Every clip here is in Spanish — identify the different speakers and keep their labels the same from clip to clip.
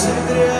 Speaker 1: se crea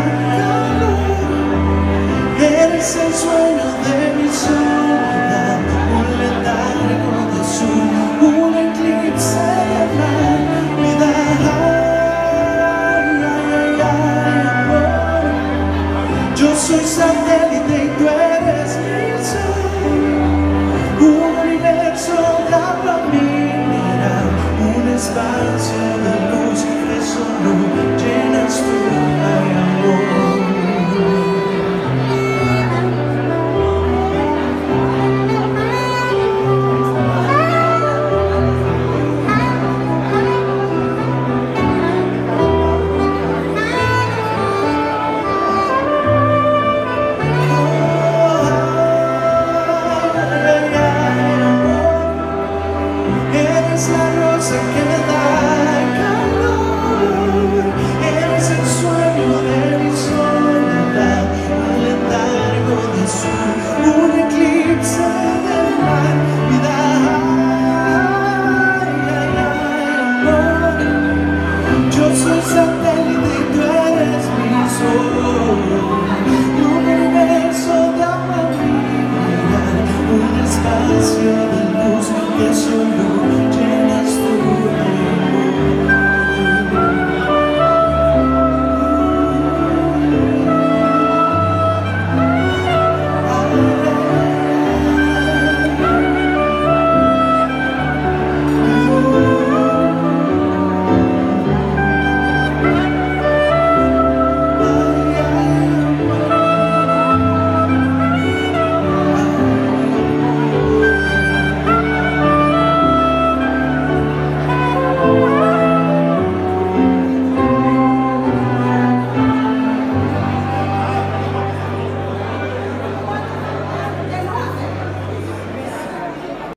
Speaker 1: soy satélite y tú eres mi sol.